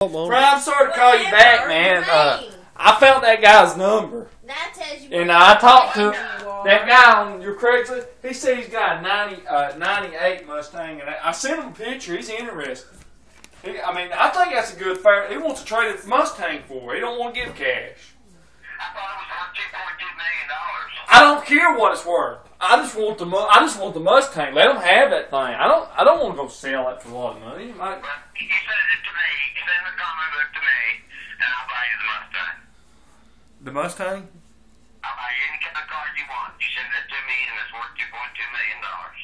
Fred, I'm sorry to call you back, man. Uh, I found that guy's number. That tells you And I talked to kind of you are. that guy on your Craigslist. He said he's got a 90, uh, 98 Mustang, and I, I sent him a picture. He's interested. He, I mean, I think that's a good fair. He wants to trade a Mustang for. it. He don't want to give cash. I thought it was worth two point two million dollars. I don't care what it's worth. I just want the I just want the Mustang. Let him have that thing. I don't I don't want to go sell it for a lot of money. It might- But you send it to me. Send the comic book to me, and I'll buy you the Mustang. the Mustang? I'll buy you any kind of car you want. You send it to me, and it's worth two point two million dollars.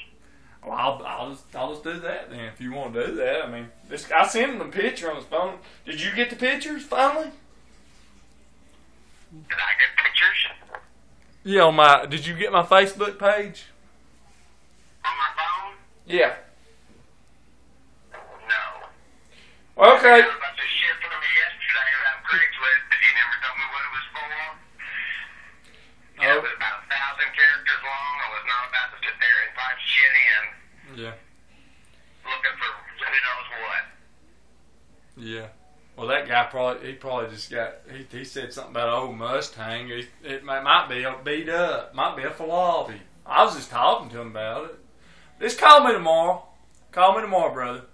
Well, I'll, I'll just I'll just do that then. If you want to do that, I mean, this I sent him the picture on his phone. Did you get the pictures finally? Did I get pictures Yeah, on my. Did you get my Facebook page? on my phone? Yeah. No. Okay. I was about to ship for me yesterday around Craigslist, but you never told me what it was for. Yeah, it was about a thousand characters long. I was not about to sit there and shit in, Yeah. looking for who knows what. Yeah. Well, that guy probably he probably just got he, he said something about an old Mustang. He, it might, might be a beat up, might be a Falabi. I was just talking to him about it. Just call me tomorrow. Call me tomorrow, brother.